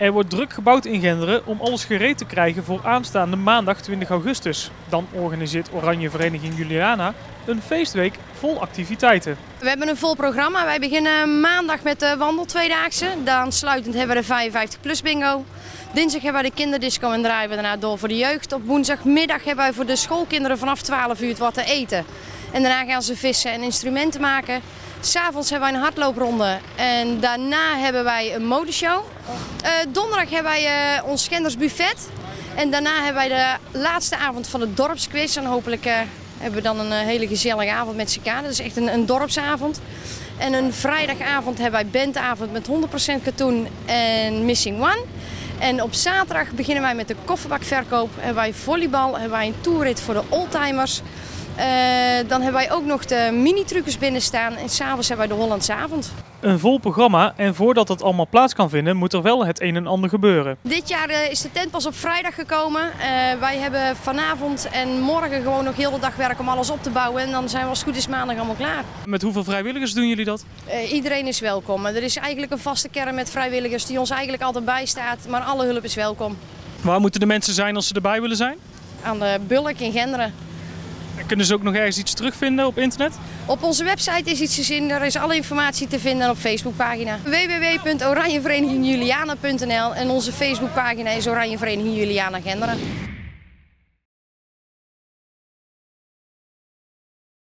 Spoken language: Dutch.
Er wordt druk gebouwd in Genderen om alles gereed te krijgen voor aanstaande maandag 20 augustus. Dan organiseert Oranje Vereniging Juliana een feestweek vol activiteiten. We hebben een vol programma. Wij beginnen maandag met de wandel tweedaagse. Dan sluitend hebben we de 55 plus bingo. Dinsdag hebben wij de kinderdisco en draaien we daarna door voor de jeugd. Op woensdagmiddag hebben wij voor de schoolkinderen vanaf 12 uur wat te eten. En daarna gaan ze vissen en instrumenten maken. S'avonds hebben wij een hardloopronde en daarna hebben wij een modeshow. Uh, donderdag hebben wij uh, ons Schenders buffet. En daarna hebben wij de laatste avond van de dorpsquiz. En hopelijk uh, hebben we dan een hele gezellige avond met elkaar. Dat is echt een, een dorpsavond. En een vrijdagavond hebben wij bandavond met 100% katoen en Missing One. En op zaterdag beginnen wij met de kofferbakverkoop. Hebben wij volleybal, hebben wij een toerrit voor de oldtimers. Uh, dan hebben wij ook nog de mini-truckers binnen staan en s'avonds hebben wij de Hollandse avond. Een vol programma en voordat dat allemaal plaats kan vinden moet er wel het een en ander gebeuren. Dit jaar uh, is de tent pas op vrijdag gekomen. Uh, wij hebben vanavond en morgen gewoon nog heel de dag werk om alles op te bouwen en dan zijn we als het goed is maandag allemaal klaar. Met hoeveel vrijwilligers doen jullie dat? iedereen is welkom. Er is eigenlijk een vaste kern met vrijwilligers die ons eigenlijk altijd bijstaat, maar alle hulp is welkom. Waar moeten de mensen zijn als ze erbij willen zijn? Aan de Bulk in Genderen. Kunnen ze ook nog ergens iets terugvinden op internet? Op onze website is iets te zien. Er is alle informatie te vinden op Facebookpagina. www.oranjeverenigingjuliana.nl En onze Facebookpagina is Oranje Vereniging Juliana Genderen.